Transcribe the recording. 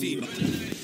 FIBA.